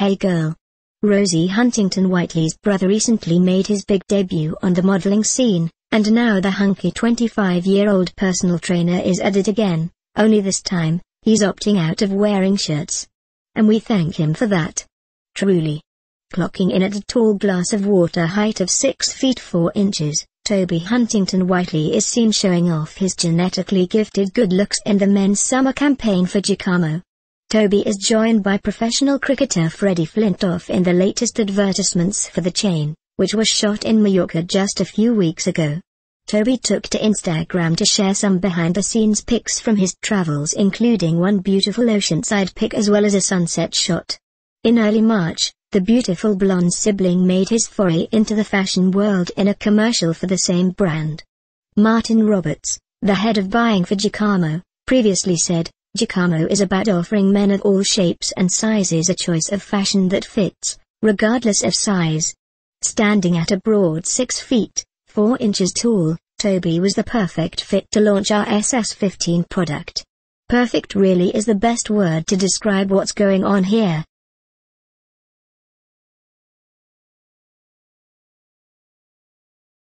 Hey girl. Rosie Huntington Whiteley's brother recently made his big debut on the modeling scene, and now the hunky 25-year-old personal trainer is at it again, only this time, he's opting out of wearing shirts. And we thank him for that. Truly. Clocking in at a tall glass of water height of 6 feet 4 inches, Toby Huntington Whiteley is seen showing off his genetically gifted good looks in the men's summer campaign for Jacamo. Toby is joined by professional cricketer Freddie Flintoff in the latest advertisements for the chain, which was shot in Mallorca just a few weeks ago. Toby took to Instagram to share some behind-the-scenes pics from his travels including one beautiful oceanside pic as well as a sunset shot. In early March, the beautiful blonde sibling made his foray into the fashion world in a commercial for the same brand. Martin Roberts, the head of buying for Jacamo, previously said, Jacamo is about offering men of all shapes and sizes a choice of fashion that fits, regardless of size. Standing at a broad 6 feet, 4 inches tall, Toby was the perfect fit to launch our SS-15 product. Perfect really is the best word to describe what's going on here,